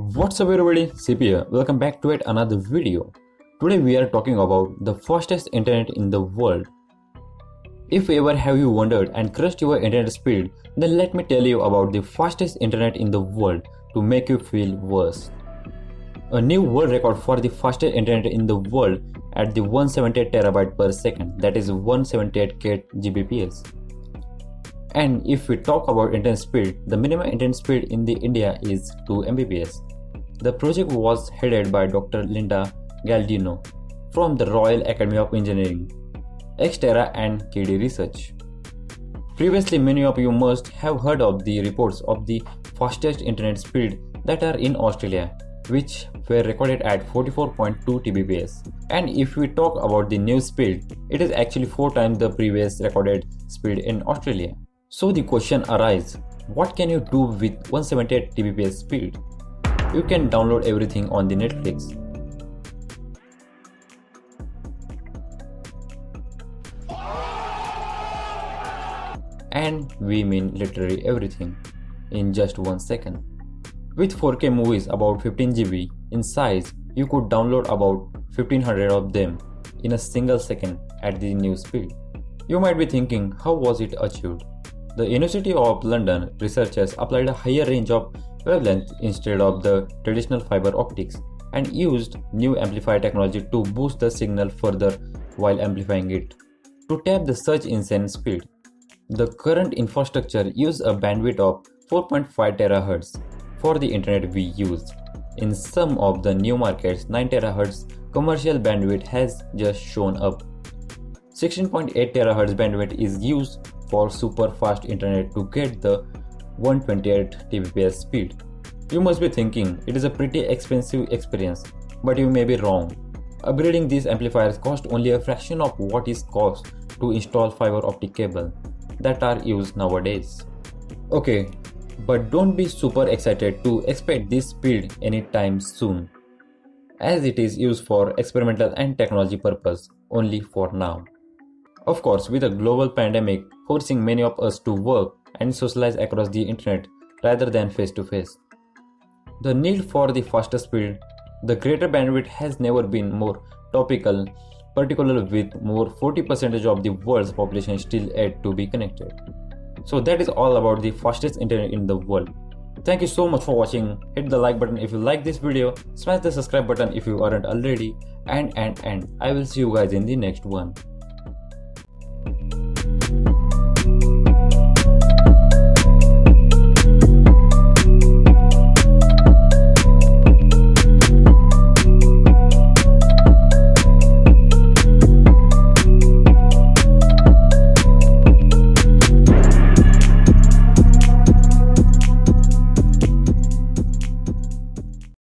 What's up everybody, CP here. Welcome back to yet another video. Today we are talking about the fastest internet in the world. If ever have you wondered and crushed your internet speed, then let me tell you about the fastest internet in the world to make you feel worse. A new world record for the fastest internet in the world at the 178 terabyte per second that is 178k Gbps. And if we talk about internet speed, the minimum internet speed in the India is 2 Mbps. The project was headed by Dr. Lidia Galdino from the Royal Academy of Engineering, Xtera and KD Research. Previously, many of you must have heard of the reports of the fastest internet speed that are in Australia, which were recorded at 44.2 Tbps. And if we talk about the new speed, it is actually 4 times the previous recorded speed in Australia. So the question arises, what can you do with 178 Tbps speed? You can download everything on the Netflix. And we mean literally everything in just one second. With 4K movies about 15 GB in size, you could download about 1500 of them in a single second at the new speed. You might be thinking, how was it achieved? The University of London researchers applied a higher range of wavelength instead of the traditional fiber optics and used new amplifier technology to boost the signal further while amplifying it. To tap the such insane speed, the current infrastructure uses a bandwidth of 4.5 THz for the internet we use. In some of the new markets, 9 THz commercial bandwidth has just shown up. 16.8 THz bandwidth is used for super fast internet to get the 128 Tbps speed. You must be thinking it is a pretty expensive experience, but you may be wrong. Upgrading these amplifiers cost only a fraction of what is cost to install fiber optic cable that are used nowadays. Okay, but don't be super excited to expect this speed anytime soon, as it is used for experimental and technology purpose only for now. Of course, with a global pandemic forcing many of us to work and socialize across the internet rather than face to face. The need for the faster speed, the greater bandwidth has never been more topical, particularly with more 40% of the world's population still yet to be connected. So that is all about the fastest internet in the world. Thank you so much for watching. Hit the like button if you like this video, smash the subscribe button if you aren't already, and and and I will see you guys in the next one.